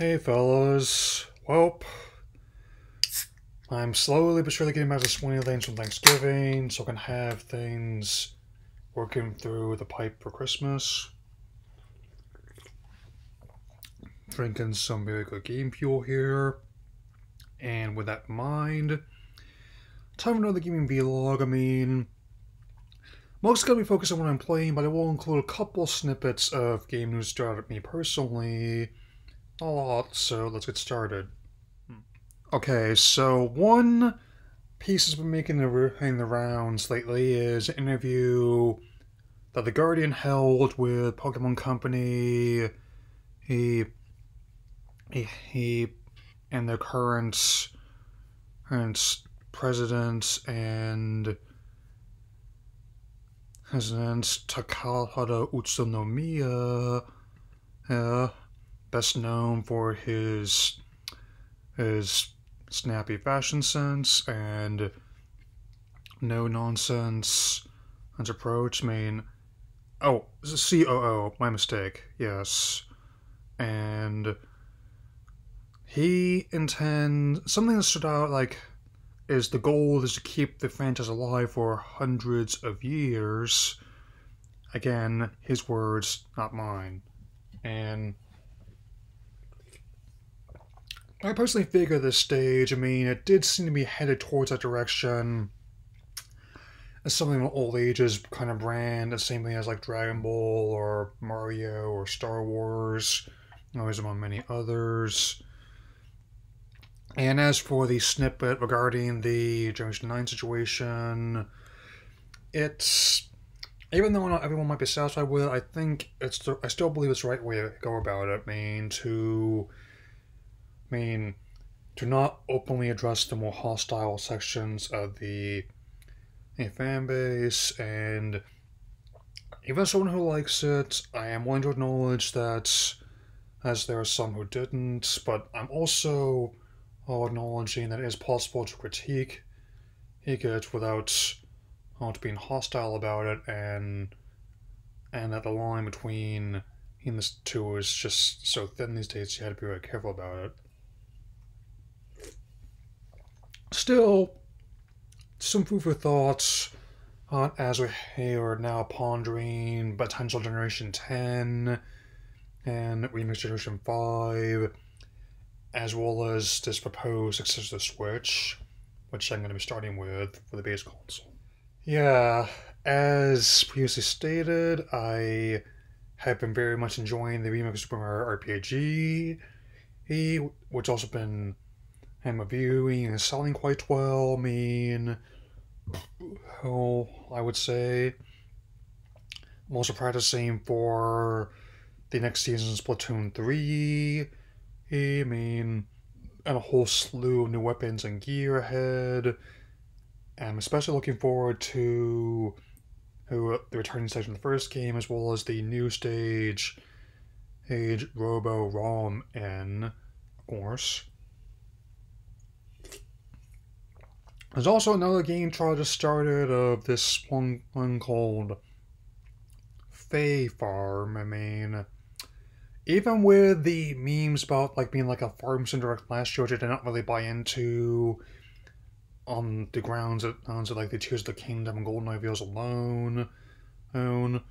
Hey fellas. Welp. I'm slowly but surely getting back to swing of things from Thanksgiving so I can have things working through the pipe for Christmas. Drinking some very good game fuel here. And with that in mind, time for another gaming vlog. I mean, most gonna be focused on what I'm playing, but I will include a couple snippets of game news throughout me personally. A lot, so let's get started. Okay, so one piece that's been making the, the rounds lately is an interview that The Guardian held with Pokemon Company. He, he, he and the current, current president and President Takato Utsunomiya, uh, best known for his his snappy fashion sense and no nonsense approach. I mean, oh, COO, my mistake. Yes, and he intends something that stood out like is the goal is to keep the franchise alive for hundreds of years. Again, his words, not mine. And I personally figure this stage, I mean, it did seem to be headed towards that direction. As something of old ages kind of brand, the same thing as like Dragon Ball or Mario or Star Wars, always among many others. And as for the snippet regarding the Generation 9 situation, it's. Even though not everyone might be satisfied with it, I think it's. The, I still believe it's the right way to go about it. I mean, to. Mean, to not openly address the more hostile sections of the, fan base, and even someone who likes it, I am willing to acknowledge that, as there are some who didn't, but I'm also acknowledging that it is possible to critique it without not being hostile about it and and that the line between in the two is just so thin these days you have to be very careful about it. Still, some food for thought uh, as we are now pondering potential Generation 10 and Remix Generation 5 as well as this proposed successor Switch, which I'm going to be starting with for the base console. Yeah, as previously stated, I have been very much enjoying the of Super Mario RPG, which also been I'm viewing and selling quite well. I mean, oh, I would say I'm also practicing for the next season's Splatoon 3 I mean, and a whole slew of new weapons and gear ahead. I'm especially looking forward to the returning stage from the first game, as well as the new stage, Age Robo Rom N, of course. There's also another game trial started of this one, called Fae Farm. I mean, even with the memes about like being like a farm sim last year, which I did not really buy into on the grounds that grounds like the Tears of the Kingdom and Golden Reveals alone own.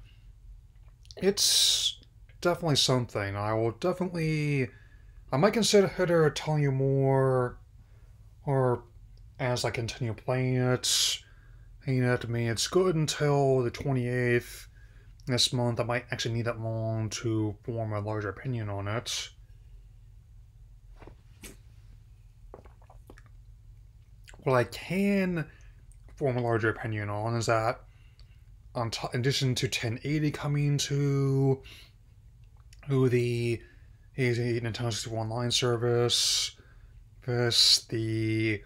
It's definitely something. I will definitely I might consider telling you more or as I continue playing it. You know, to me, it's good until the 28th this month. I might actually need that long to form a larger opinion on it. What I can form a larger opinion on is that, on in addition to 1080 coming to who the easy Nintendo 64 Online service, this the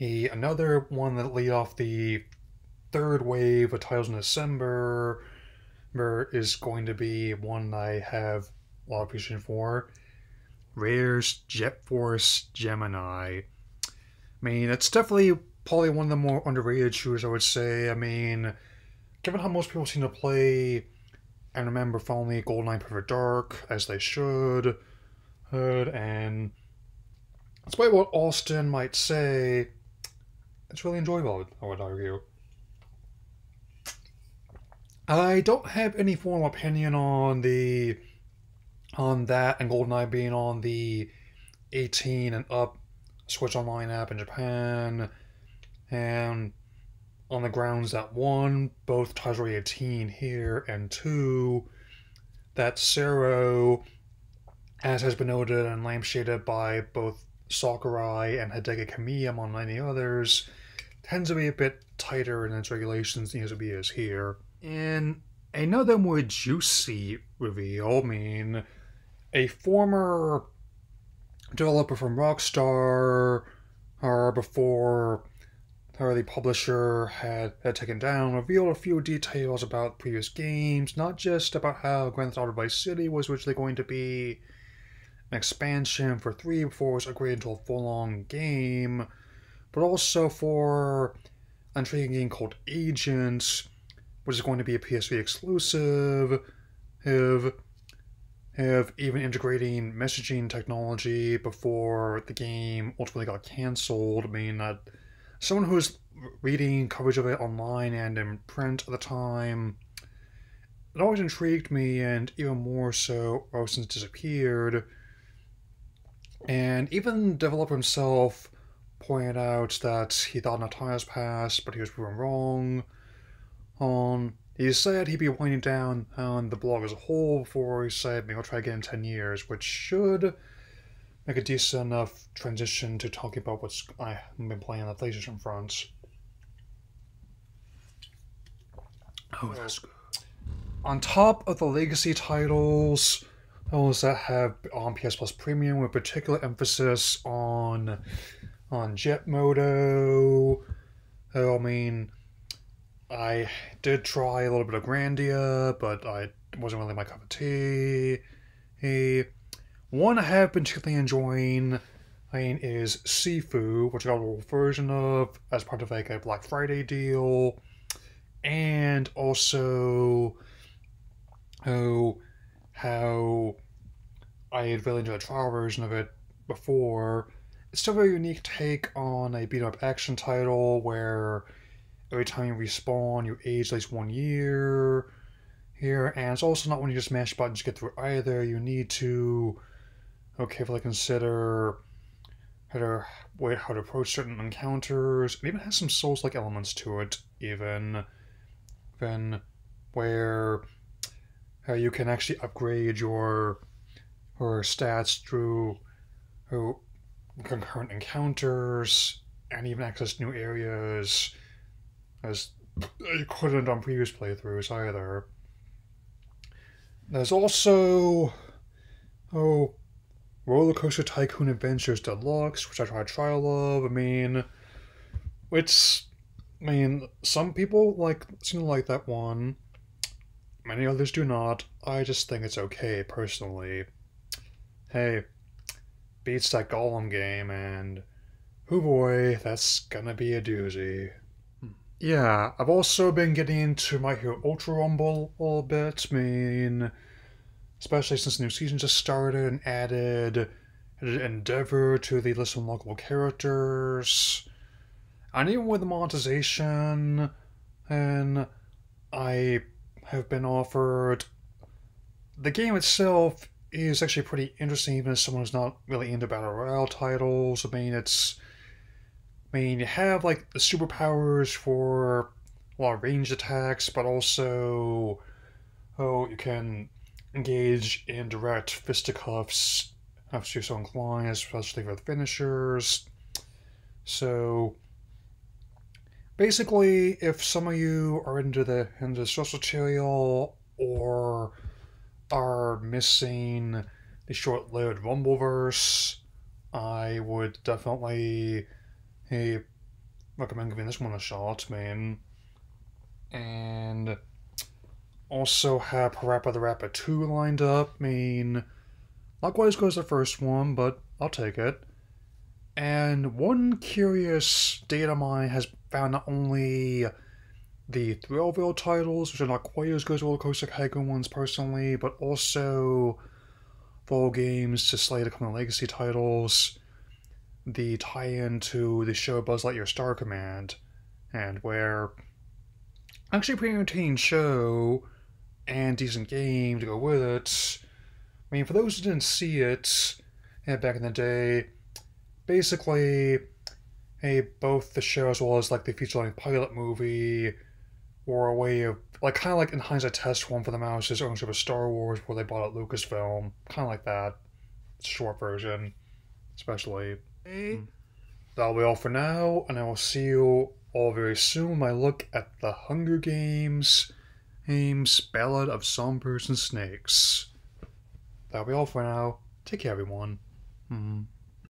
the another one that lead off the third wave of titles in December is going to be one I have a lot of appreciation for. Rare's Jet Force Gemini. I mean, it's definitely probably one of the more underrated shooters, I would say. I mean, given how most people seem to play and remember fondly GoldenEye Perfect Dark, as they should, and despite what Austin might say, it's really enjoyable, I would argue. I don't have any formal opinion on the on that and GoldenEye being on the 18 and up Switch Online app in Japan, and on the grounds that one, both titles are 18 here, and two, that CERO, as has been noted and lampshaded by both Sakurai and Hideki Kamiya among many others, tends to be a bit tighter in its regulations than be is here. In another more juicy reveal, I mean, a former developer from Rockstar, or before or the publisher had, had taken down, revealed a few details about previous games, not just about how Grand Theft Auto Vice City was originally going to be an expansion for 3 before it was upgraded into a full-on game, but also for an intriguing game called Agents, which is going to be a PSV exclusive, have, have even integrating messaging technology before the game ultimately got cancelled. I mean, that someone who was reading coverage of it online and in print at the time, it always intrigued me, and even more so oh, since it disappeared. And even the developer himself pointed out that he thought time passed, but he was proven wrong. Um, he said he'd be winding down on the blog as a whole before he said maybe I'll try again in 10 years, which should make a decent enough transition to talking about what's I've been playing on the PlayStation front. Oh, that's good. On top of the legacy titles, those that have on PS Plus Premium, with particular emphasis on on Jet Moto. I mean, I did try a little bit of Grandia, but I wasn't really my cup of tea. One I have been particularly enjoying I mean, is Sifu, which I got a little version of as part of like a Black Friday deal, and also oh, how I had really enjoyed a trial version of it before. It's still a very unique take on a beat up action title where every time you respawn, you age at least one year here, and it's also not when you just mash buttons to get through either. You need to carefully consider how to wait, how to approach certain encounters. It even has some Souls-like elements to it, even, even where how you can actually upgrade your your stats through through concurrent encounters and even access to new areas as you couldn't on previous playthroughs either. There's also oh Roller Coaster Tycoon Adventures Deluxe, which I tried trial of. I mean, it's. I mean, some people like seem to like that one. Many others do not. I just think it's okay, personally. Hey, beats that Gollum game, and. Oh boy, that's gonna be a doozy. Yeah, I've also been getting into My Hero Ultra Rumble a little bit. I mean, especially since the new season just started and added, Endeavor to the list of local characters. And even with the monetization, and I have been offered. The game itself is actually pretty interesting, even as someone who's not really into battle royale titles. I mean, it's. I mean, you have like the superpowers for a lot of ranged attacks, but also, oh, you can engage in direct fisticuffs you're so inclined, especially for the finishers. So basically, if some of you are into the into the source material or are missing the short-lived Rumbleverse, I would definitely hey, recommend giving this one a shot, man. And also have PaRappa the Rapper 2 lined up. I mean, likewise goes the first one, but I'll take it. And one curious data mine has found not only the Thrillville titles, which are not quite as good as Roller Coaster Tycoon ones personally, but also full games to a couple of legacy titles, the tie-in to the show Buzz Lightyear Star Command, and where actually pretty entertaining show and decent game to go with it. I mean, for those who didn't see it back in the day, basically, hey, both the show as well as like the feature-length pilot movie were a way of like kind of like in hindsight test one for the mouse's ownership of Star Wars where they bought out Lucasfilm, kind of like that short version, especially. Mm. That'll be all for now, and I will see you all very soon. My look at the Hunger Games, Games Ballad of Songbirds and Snakes. That'll be all for now. Take care, everyone. Mm-hmm.